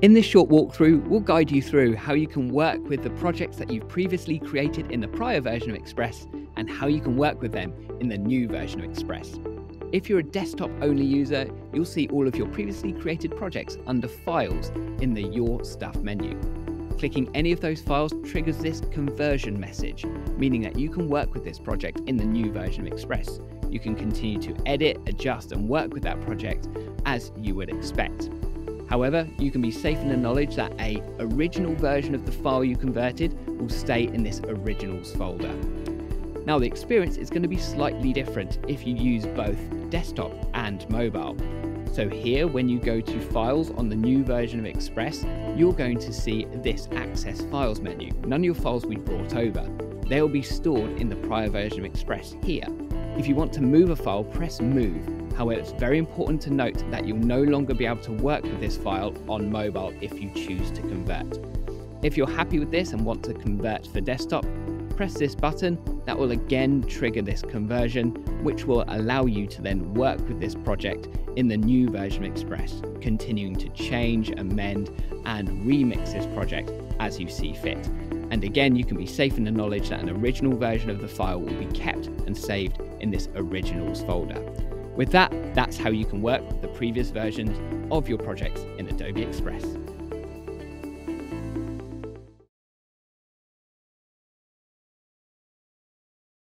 In this short walkthrough, we'll guide you through how you can work with the projects that you've previously created in the prior version of Express and how you can work with them in the new version of Express. If you're a desktop only user, you'll see all of your previously created projects under Files in the Your Stuff menu. Clicking any of those files triggers this conversion message, meaning that you can work with this project in the new version of Express. You can continue to edit, adjust, and work with that project as you would expect. However, you can be safe in the knowledge that a original version of the file you converted will stay in this originals folder. Now the experience is going to be slightly different if you use both desktop and mobile. So here, when you go to Files on the new version of Express, you're going to see this Access Files menu. None of your files we brought over. They will be stored in the prior version of Express here. If you want to move a file, press Move However, it's very important to note that you'll no longer be able to work with this file on mobile if you choose to convert. If you're happy with this and want to convert for desktop, press this button that will again trigger this conversion, which will allow you to then work with this project in the new version of Express, continuing to change, amend, and remix this project as you see fit. And again, you can be safe in the knowledge that an original version of the file will be kept and saved in this originals folder. With that, that's how you can work with the previous versions of your projects in Adobe Express.